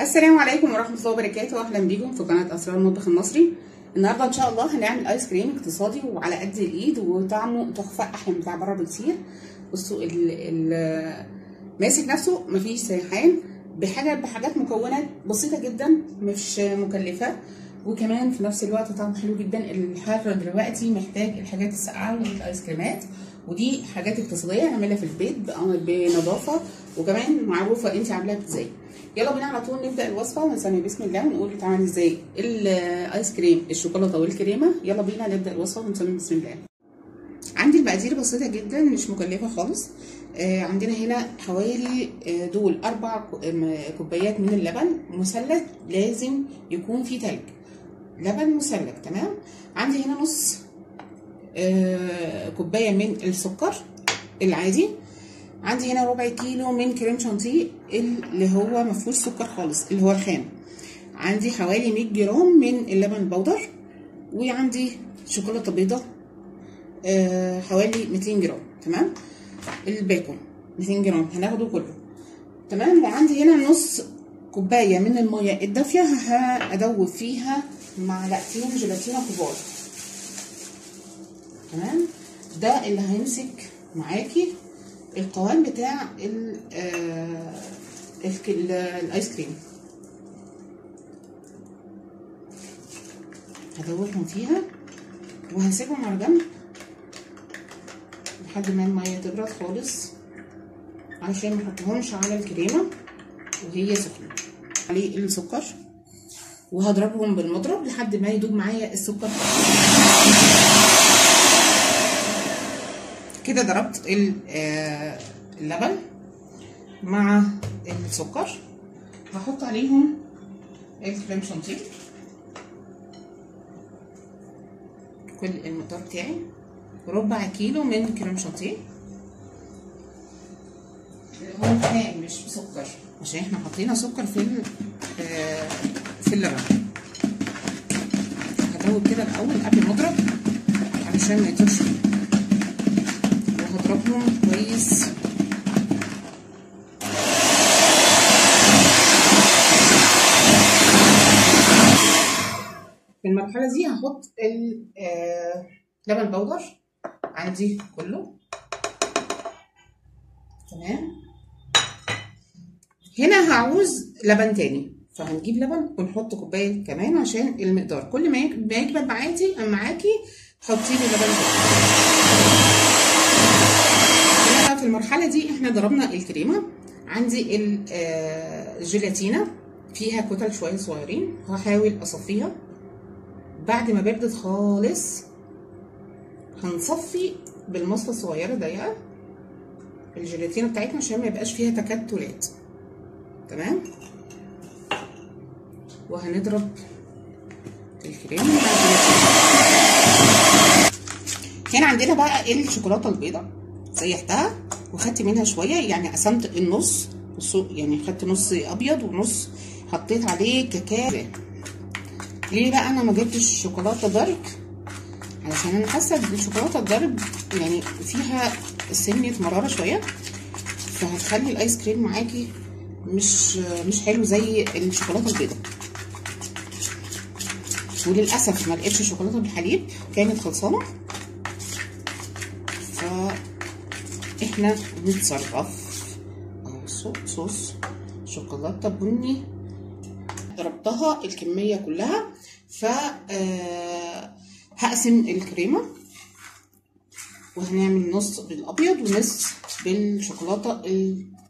السلام عليكم ورحمة الله وبركاته. أهلا بيكم في قناة أسرار المطبخ المصري. النهارده إن شاء الله هنعمل آيس كريم اقتصادي وعلى قد الإيد وطعمه تحفة أحلى من بتاع بره بكتير. بصوا ماسك نفسه مفيش سيحان بحاجة بحاجات مكونات بسيطة جدا مش مكلفة. وكمان في نفس الوقت طعمه حلو جدا. الحر دلوقتي محتاج الحاجات الساقعة والآيس كريمات. ودي حاجات اقتصادية نعملها في البيت بنظافة وكمان معروفه انت عاملاها إزاي؟ يلا بينا على طول نبدأ الوصفة ونسمي بسم الله ونقول بتعمل إزاي. الايس كريم الشوكولاتة والكريمة. يلا بينا نبدأ الوصفة ونسمي بسم الله. عندي المقادير بسيطة جدا مش مكلفة خالص. آه عندنا هنا حوالي آه دول أربع كوبايات من اللبن. مثلث لازم يكون فيه تلج. لبن مثلث تمام؟ عندي هنا نص كوباية من السكر العادي. عندي هنا ربع كيلو من كريم شانتيه اللي هو ما سكر خالص اللي هو الخام. عندي حوالي 100 جرام من اللبن البودر وعندي شوكولاتة بيضة آه حوالي 200 جرام. تمام؟ الباكو 200 جرام هناخده كله. تمام؟ وعندي هنا نص كوباية من المية الدافية هادوب فيها معلقتين جيلاتينا كبار. تمام ده اللي هيمسك معاكي القوام بتاع ال الآيس كريم. هدوبهم فيها وهسيبهم على جنب لحد ما المية تبرد خالص عشان ما احطهمش على الكريمة وهي سخنة. عليه السكر وهضربهم بالمضرب لحد ما يدوب معايا السكر. كده ضربت اللبن مع السكر. هحط عليهم الكريم شانتيه كل المقدار بتاعي. ربع كيلو من كريم شانتيه هو مش سكر عشان إحنا حطينا سكر في في اللبن. هدوب كده الأول قبل ما أضرب علشان ما يطيرش وهضربهم كويس. في المرحلة دي هحط اللبن بودر عندي كله. تمام. هنا هعوز لبن تاني. فهنجيب لبن ونحط كوباية كمان عشان المقدار. كل ما يكبر معاكي معاكي حطي لي لبن تاني. في المرحلة دي إحنا ضربنا الكريمة. عندي الجيلاتينا فيها كتل شوية صغيرين. هحاول أصفيها. بعد ما بردت خالص هنصفي بالمصفى الصغيرة ضيقة. الجيلاتينا بتاعتنا عشان ما يبقاش فيها تكتلات. تمام؟ وهنضرب الكريم مع هنا عندنا بقى الشوكولاتة البيضاء سيحتها وخدت منها شوية يعني قسمت النص يعني خدت نص أبيض ونص حطيت عليه كاكاو. ليه بقى أنا ما جبتش شوكولاتة دارك؟ علشان أنا حاسة إن الشوكولاته الدارك يعني فيها سنة مرارة شوية فهتخلي الآيس كريم معاكي مش مش حلو زي الشوكولاتة البيضاء وللأسف ما لقيتش شوكولاتة بالحليب كانت خلصانة ف إحنا نتصرف اهو صوص شوكولاته بني ضربتها الكميه كلها ف هقسم الكريمه وهنعمل نص بالابيض ونص بالشوكولاته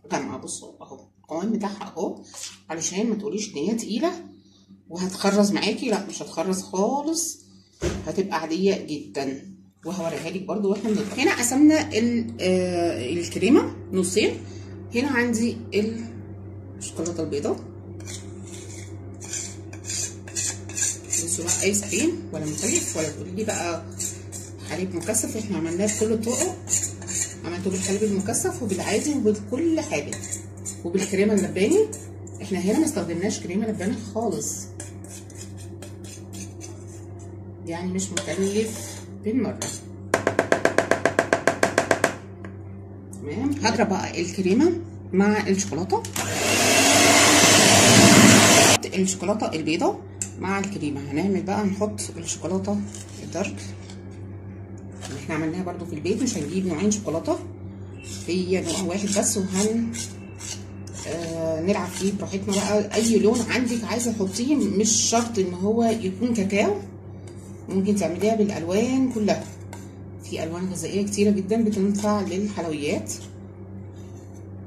الغامقه بصوا اهو القوام بتاعها اهو علشان ما تقوليش ان هي تقيله وهتخرز معاكي لا مش هتخرز خالص هتبقى عاديه جدا وهوريها لك برده وإحنا هنا قسمنا الكريمة نصين. هنا عندي الشوكولاتة البيضاء بقى ايس كريم ولا مكلف ولا تقولي لي بقى حليب مكثف. إحنا عملناه بكل الطرق عملته بالحليب المكثف وبالعادي وبكل حاجة. وبالكريمة اللباني. إحنا هنا ما استخدمناش كريمة لباني خالص. يعني مش مكلف. بالمرة. تمام؟ هضرب بقى الكريمة مع الشوكولاتة. الشوكولاتة البيضاء مع الكريمة. هنعمل بقى نحط الشوكولاتة الدارك اللي إحنا عملناها برضو في البيت مش هنجيب نوعين شوكولاتة. هي نوع واحد بس وهن آه نلعب فيه براحتنا بقى. أي لون عندك عايزة تحطيه مش شرط إن هو يكون كاكاو. ممكن تعمليها بالألوان كلها. في ألوان غذائية كتيرة جدا بتنفع للحلويات.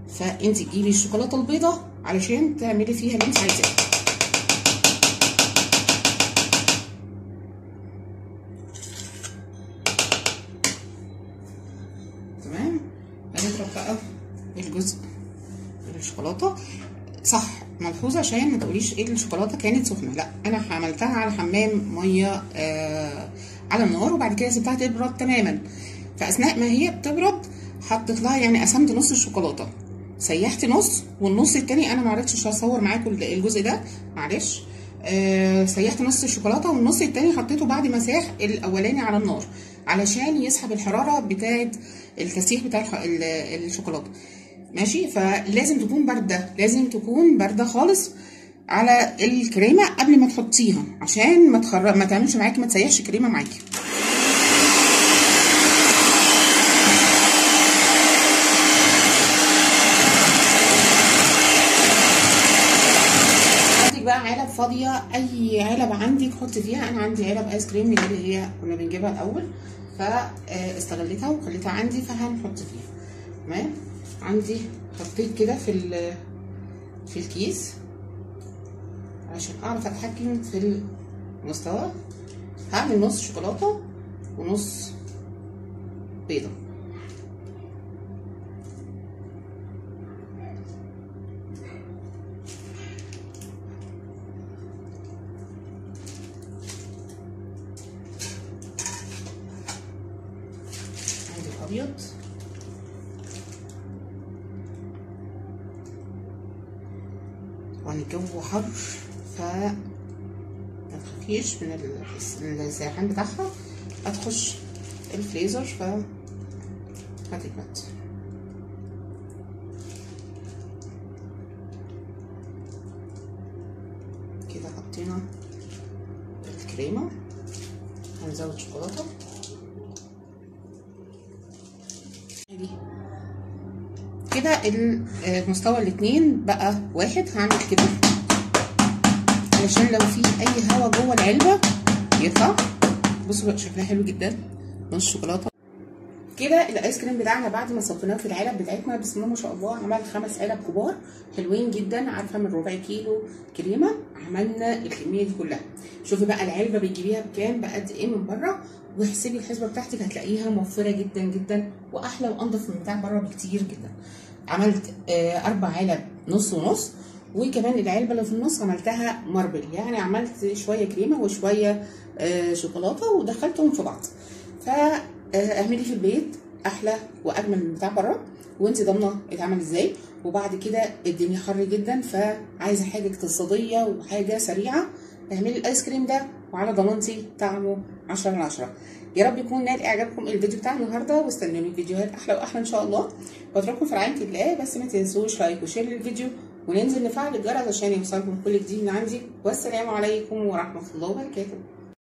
فانت تجيبي الشوكولاتة البيضاء علشان تعملي فيها اللي انت عايزاه. تمام؟ هنضرب بقى الجزء الشوكولاتة. صح. ملحوظة عشان ما تقوليش إيه الشوكولاتة كانت سخنة. لا أنا عملتها على حمام مية آه على النار وبعد كده سبتها تبرد تماما. فأثناء ما هي بتبرد حطيت لها يعني قسمت نص الشوكولاتة. سيحت نص والنص التاني أنا معرفتش أصور معاكم الجزء ده معلش. آه سيحت نص الشوكولاتة والنص التاني حطيته بعد ما ساح الأولاني على النار علشان يسحب الحرارة بتاعه التسيح بتاع الشوكولاتة. ماشي؟ فلازم تكون باردة. لازم تكون باردة خالص على الكريمة قبل ما تحطيها عشان ما تخرج ما تعملش معاكي ما تسيحش كريمه معاكي. بقى علب فاضية. أي علب عندك حطي فيها. أنا عندي علب آيس كريم اللي هي كنا بنجيبها الأول فاستغلتها وخليتها عندي فهنحط فيها. تمام؟ عندي حطيت كده في في الكيس عشان أعرف أتحكم في المستوى. هعمل نص شوكولاتة ونص بيضة. الجو حر ف ما تخافيش من السيحان بتاعها هتخش الفريزر ف هتجمد كده حطينا الكريمة هنزود شوكولاتة. كده المستوى الاتنين بقى واحد. هعمل كده. علشان لو في أي هوا جوه العلبة يطلع. بصوا بقى شكلها حلو جدا. نص شوكولاته كده الآيس كريم بتاعنا بعد ما صفيناه في العلب بتاعتنا بسم الله ما شاء الله عمل خمس علب كبار حلوين جدا. عارفة من ربع كيلو كريمة. عملنا الكمية دي كلها. شوفي بقى العلبه بتجيبيها بكام بقد إيه من بره واحسبي الحسبة بتاعتك هتلاقيها موفرة جدا جدا وأحلى وأنضف من بتاع بره بكتير جدا. عملت آه أربع علب نص ونص وكمان العلبة اللي في النص عملتها ماربل يعني عملت شوية كريمة وشوية آه شوكولاتة ودخلتهم في بعض. فاعملي في البيت أحلى وأجمل من بتاع بره وانت ضامنة اتعمل إزاي. وبعد كده الدنيا حر جدا فعايزة حاجة اقتصادية وحاجة سريعة اعملي الايس كريم ده وعلى ضمانتي طعمه 10 من 10 يا رب يكون نال اعجابكم الفيديو بتاع النهارده واستنوني فيديوهات أحلى واحلى ان شاء الله. بترككم في رعاية الله بس ما تنسوش like و share للفيديو وننزل نفعل الجرس عشان يوصلكم كل جديد من عندي. والسلام عليكم ورحمة الله وبركاته.